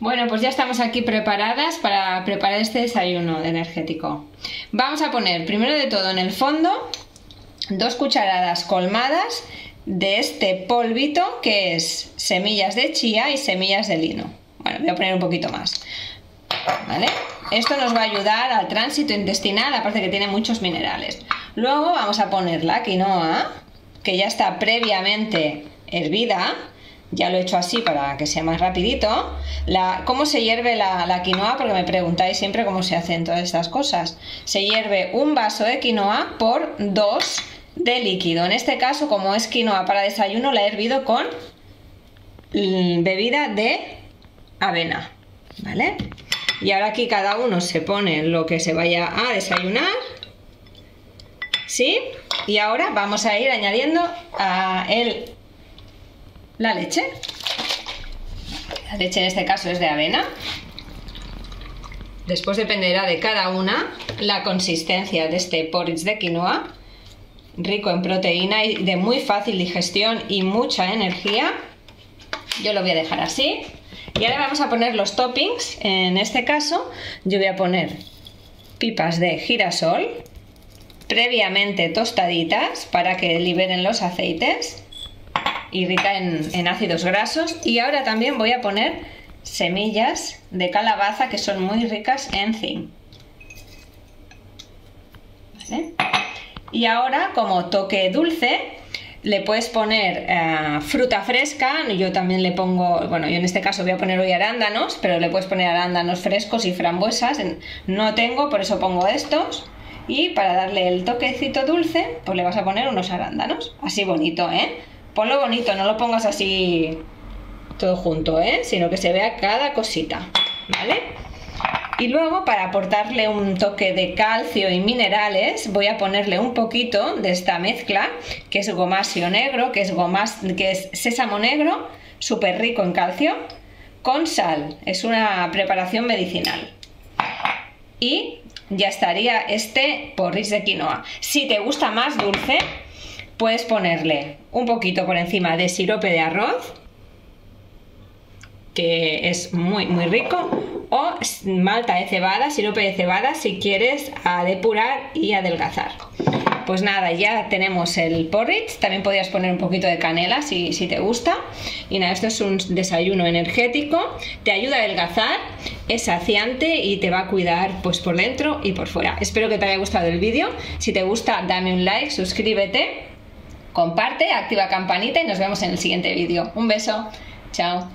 Bueno, pues ya estamos aquí preparadas para preparar este desayuno energético. Vamos a poner primero de todo en el fondo dos cucharadas colmadas de este polvito que es semillas de chía y semillas de lino. Bueno, voy a poner un poquito más. ¿Vale? Esto nos va a ayudar al tránsito intestinal, aparte que tiene muchos minerales. Luego vamos a poner la quinoa, que ya está previamente hervida, ya lo he hecho así para que sea más rapidito. La, ¿Cómo se hierve la, quinoa? Porque me preguntáis siempre cómo se hacen todas estas cosas. Se hierve un vaso de quinoa por dos de líquido. En este caso, como es quinoa para desayuno, la he hervido con bebida de avena. ¿Vale? Y ahora aquí cada uno se pone lo que se vaya a desayunar. ¿Sí? Y ahora vamos a ir añadiendo a el la leche. La leche en este caso es de avena. Después dependerá de cada una la consistencia de este porridge de quinoa, rico en proteína y de muy fácil digestión y mucha energía. Yo lo voy a dejar así. Y ahora vamos a poner los toppings. En este caso yo voy a poner pipas de girasol previamente tostaditas para que liberen los aceites y rica en, ácidos grasos. Y ahora también voy a poner semillas de calabaza que son muy ricas en zinc. Y ahora, como toque dulce, le puedes poner eh, fruta fresca. Yo también le pongo, bueno, yo en este caso voy a poner hoy arándanos, pero le puedes poner arándanos frescos y frambuesas. No tengo, por eso pongo estos. Y para darle el toquecito dulce, pues le vas a poner unos arándanos. Así bonito, ¿eh? Ponlo bonito, no lo pongas así todo junto, ¿eh? Sino que se vea cada cosita, ¿vale? Y luego para aportarle un toque de calcio y minerales voy a ponerle un poquito de esta mezcla que es gomasio negro, que es, gomas, que es sésamo negro, súper rico en calcio, con sal. Es una preparación medicinal. Y ya estaría este porris de quinoa. Si te gusta más dulce, puedes ponerle un poquito por encima de sirope de arroz, que es muy, muy rico, o malta de cebada, sirope de cebada, si quieres a depurar y adelgazar. Pues nada, ya tenemos el porridge, también podrías poner un poquito de canela si, si te gusta. Y nada, esto es un desayuno energético, te ayuda a adelgazar, es saciante y te va a cuidar pues por dentro y por fuera. Espero que te haya gustado el vídeo, si te gusta dame un like, suscríbete comparte, activa campanita y nos vemos en el siguiente vídeo. Un beso, chao.